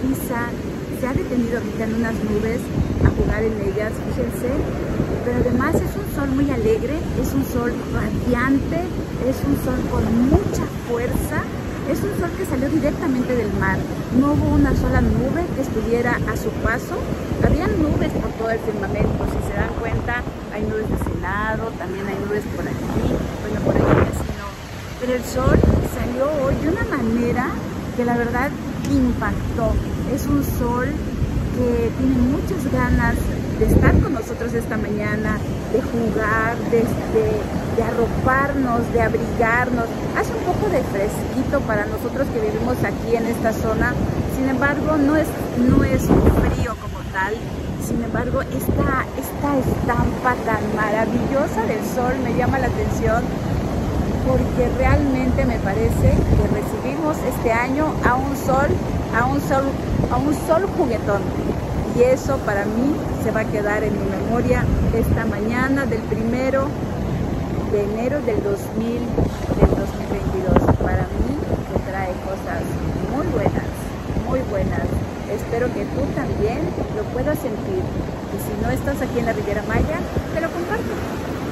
prisa, se ha detenido ahorita en unas nubes a jugar en ellas, fíjense. Pero además es un sol muy alegre, es un sol radiante, es un sol con mucha fuerza. Es un sol que salió directamente del mar, no hubo una sola nube que estuviera a su paso. Habían nubes por todo el firmamento, si se dan cuenta, hay nubes de ese lado, también hay nubes por aquí, bueno, por aquí casi no. Pero el sol salió hoy de una manera que la verdad impactó. Es un sol que tiene muchas ganas de estar con nosotros esta mañana, de jugar, de, de, arroparnos, de abrigarnos. Hace un poco de fresquito para nosotros que vivimos aquí en esta zona, sin embargo no es, no es frío como tal, sin embargo esta, esta estampa tan maravillosa del sol me llama la atención porque realmente me parece que recibimos este año a un sol, a un sol, a un sol juguetón y eso para mí se va a quedar en mi memoria esta mañana del primero de enero del, 2000, del 2022. Para mí me trae cosas muy buenas, muy buenas. Espero que tú también lo puedas sentir. Y si no estás aquí en la Riviera Maya, te lo comparto.